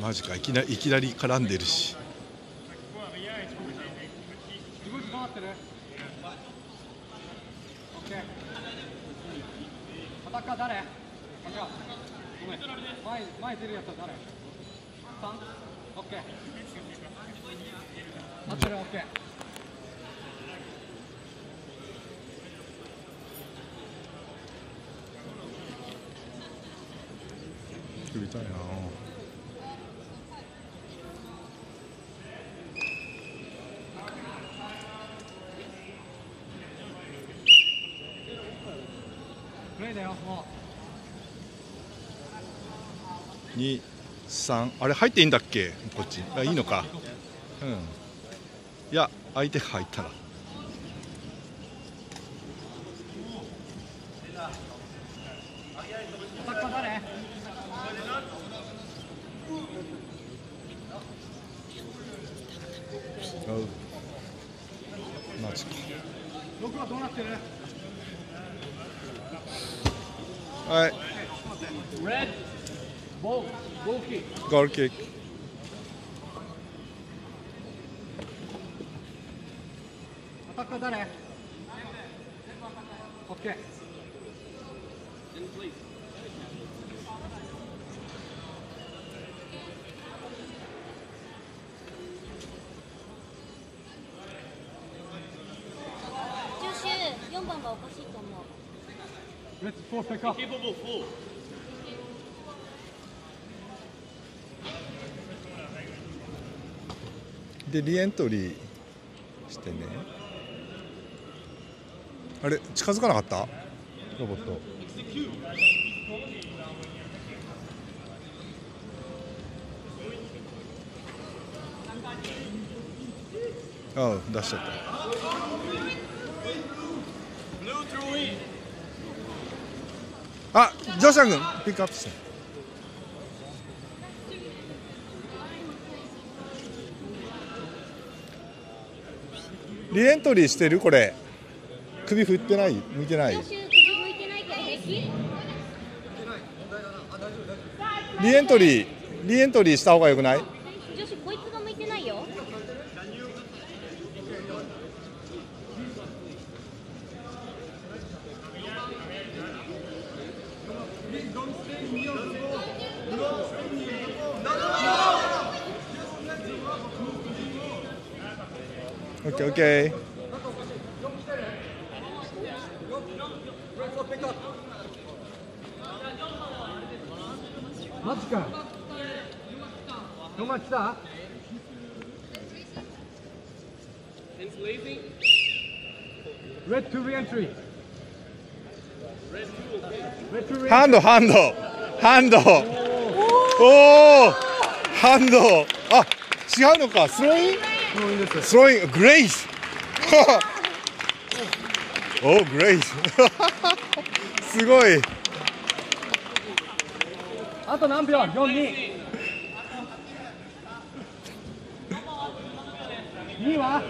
マジか。いきないきなり絡んでるし。誰前前出るやつは誰？三オッケー。合ってるオッケー。作りたいなプレイだよも二三あれ入っていいんだっけ？こっち。あいいのか。うん。いや相手が入ったら。マジか。僕はどうなってる？はい。Red ボーボーキーゴールキックアタッカー誰オッケー助手4番がおかしい Red four pick. Capable four. でリエントリーしてね。あれ近づかなかった？ロボット。ああ出しちゃったあジョシャ君ピックアップして。リエントリーしてる？これ。首振ってない？向いてない？リエントリーリエントリーした方がよくない助手こいつが向いてないよ Okay, ハンドハンドハンドおおハンドあ違うのかスローインもういいですごい。あと何秒 ?42 2位は？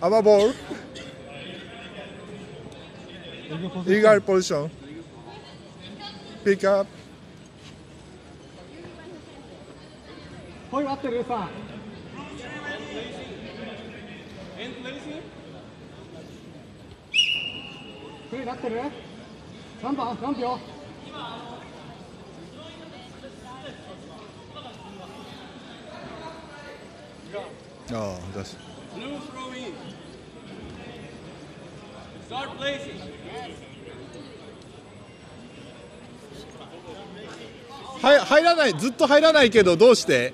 アバボールイーガルポジションピックアップ声合って Start. はい入らないずっと入らないけどどうして?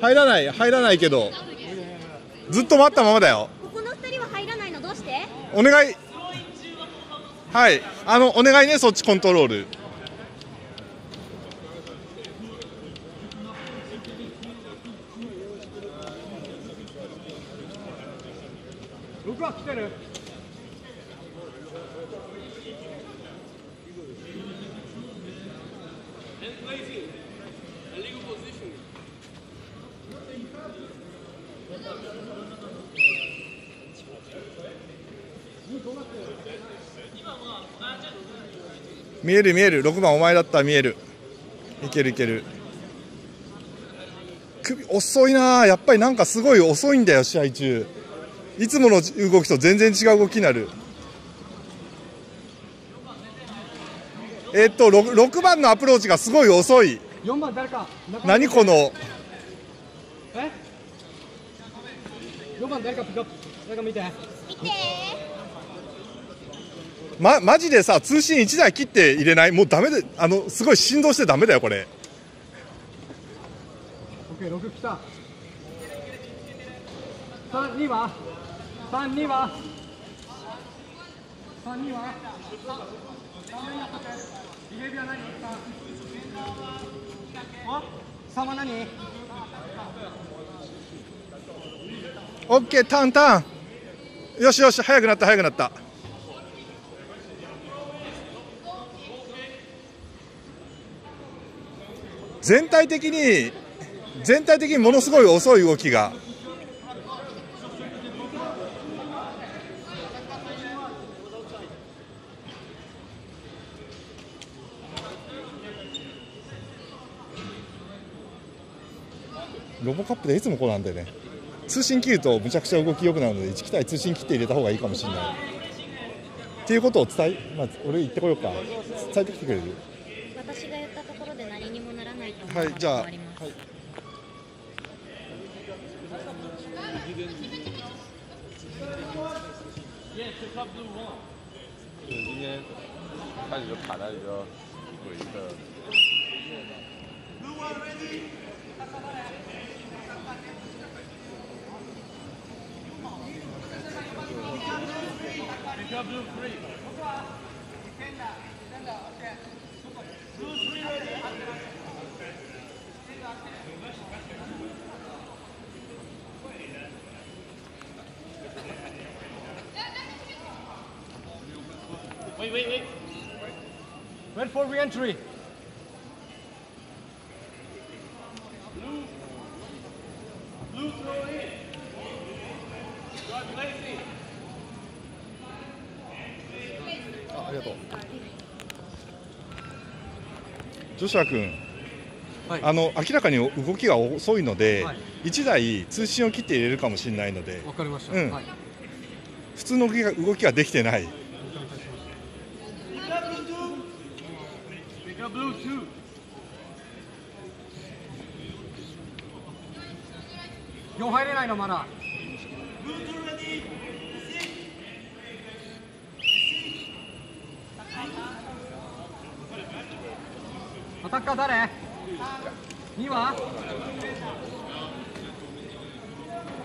入らない入らないけどずっと待ったままだよここの2人は入らないのどうして？お願い。はい。あのお願いねそっちコントロール僕は来てる見える見える。6番お前だったら見える。いけるいける。首遅いなやっぱりなんかすごい遅いんだよ試合中。いつもの動きと全然違う動きになる。えっと 6, 6番のアプローチがすごい遅い。4番誰か？中何この？え？4番誰かピックアップ？誰か見て。見て。ま、マジでさ通信1台切って入れない？もうダメであのすごい振動してダメだよこれ。OK6 来た。32は。32は。32はビヘビア何3は。何？オッケーターンターン。よしよし速くなった速くなった。全体的に全体的にものすごい遅い動きがロボカップでいつもこうなんだよね。通信切るとむちゃくちゃ動き良くなるので1機体通信切って入れた方がいいかもしれない。っていうことを伝え、まあ、俺行ってこようか。伝えてきてくれる？私が言ったところで何にもならないと思うはいじゃあ、はあります。い、今天开始就卡在一个鬼的。Wait, wait, wait. Wait for re-entry. ジョシュア君、はい。あの明らかに動きが遅いので、はい。1台通信を切って入れるかもしれないのでわかりました、うん。はい。普通の動きが動きができてない。Pick up blue two. 4入れないのまだアタッカー誰 ?2 は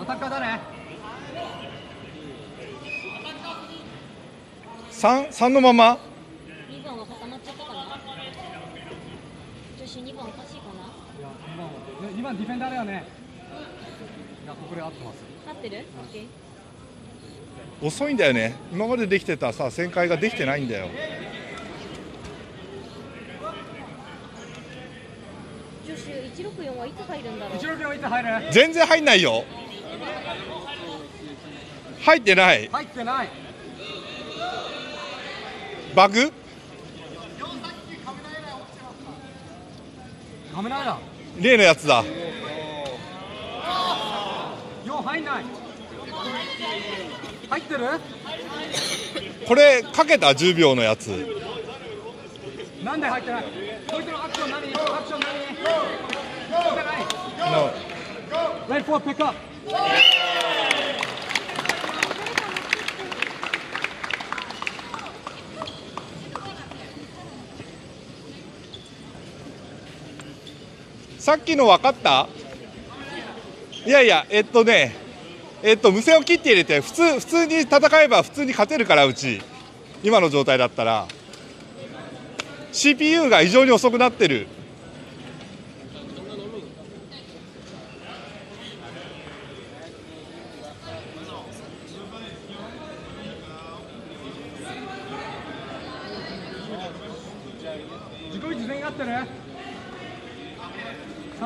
アタッカー誰？3, 3のまま。2番は固まっちゃったかな？女子2番おかしいかな？いや2番はね2番ディフェンダーだよね。いやここで合ってます。合ってる、オッケー。遅いんだよね。今までできてたさ旋回ができてないんだよ女子164はいつ入るんだろう？1 6秒いつ入る？全然入んないよ。入ってない。入ってない。バグ？カメラだ。例のやつだ。4入んない。入ってる？これかけた？10秒のやつ。なんで入ってない？こいつのアクション何？アクション何？ないの Wait for pick up? さっきの分かった？いやいやえっとねえっと無線を切って入れて普通普通に戦えば普通に勝てるからうち。今の状態だったら。CPU が異常に遅くなってる自己位置全員合ってる ?3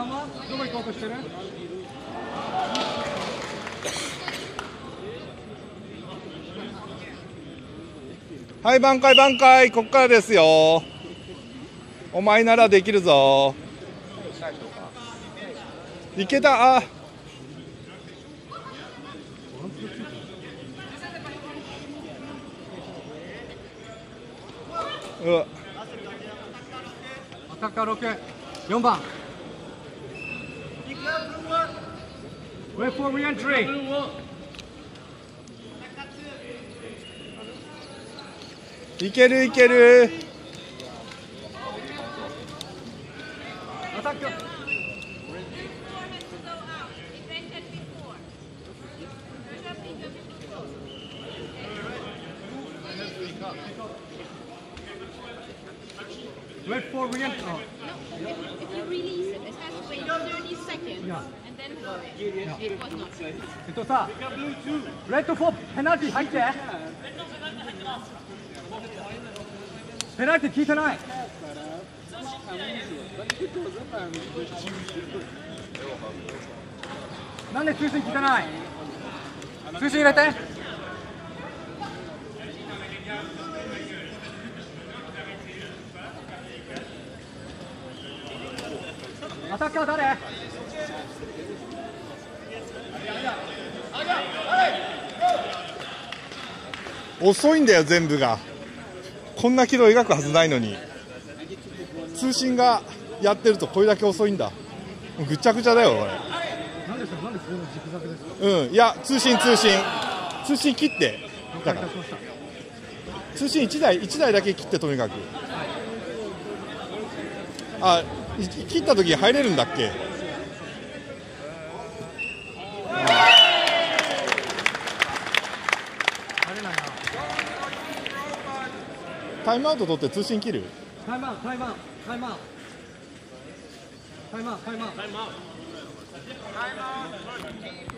はどこ行こうとしてるはい挽回挽回。こっからですよ。お前ならできるぞ。いけた。あ。うわ。アタッカー6 4番。Wait for re-entry いけるいけるアタック Wait for re-entry oh, If you release it, it has to wait 30 seconds Yeah. えっとさレッドフォーペナルティ入って。ペナルティ聞いてない。なんで通信聞いてない？通信入れて。アタッカー誰？遅いんだよ全部が。こんな軌道描くはずないのに。通信がやってるとこれだけ遅いんだ。ぐちゃぐちゃだよこれなんですかなんでこのジグザグですか？うんいや通信通信。通信切って。だから。通信1台1台だけ切ってとにかく。あい切った時入れるんだっけ入れないなタイムアウト取って通信切る？タイムアウトタイムアウトタイムアウトタイムアウト。タイムアウト